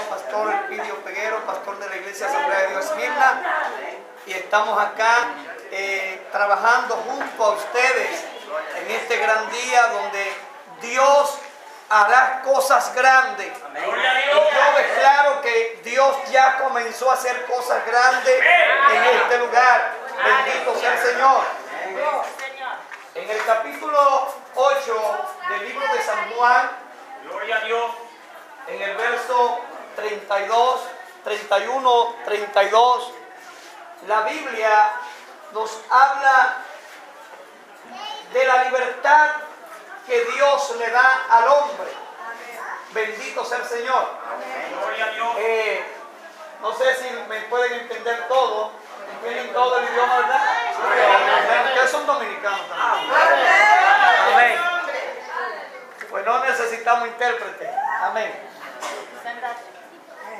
Pastor Elpidio Peguero, pastor de la Iglesia Asamblea de Dios Mirna, y estamos acá eh, trabajando junto a ustedes en este gran día donde Dios hará cosas grandes. Y yo declaro que Dios ya comenzó a hacer cosas grandes en este lugar. Bendito sea el Señor. En el capítulo 8 del libro de San Juan, Gloria a Dios. en el verso 32, 31, 32, la Biblia nos habla de la libertad que Dios le da al hombre. Bendito sea el Señor. Eh, no sé si me pueden entender todo. ¿Entienden todo el idioma, verdad? Ustedes son dominicanos también. Amén. Pues no necesitamos intérprete. Amén.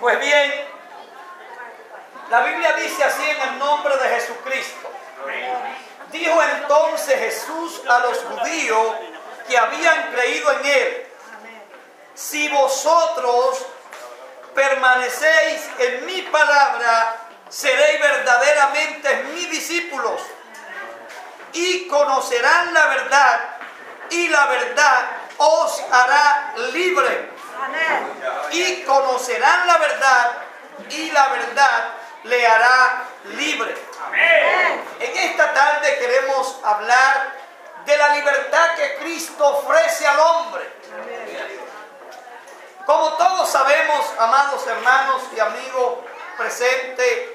Pues bien, la Biblia dice así en el nombre de Jesucristo. Dijo entonces Jesús a los judíos que habían creído en él, si vosotros permanecéis en mi palabra, seréis verdaderamente mis discípulos y conocerán la verdad y la verdad os hará libre conocerán la verdad y la verdad le hará libre. En esta tarde queremos hablar de la libertad que Cristo ofrece al hombre. Como todos sabemos, amados hermanos y amigos presentes,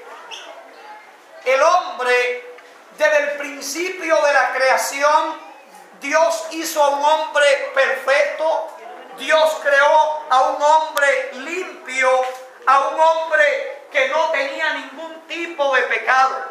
el hombre desde el principio de la creación, Dios hizo a un hombre perfecto, un hombre que no tenía ningún tipo de pecado.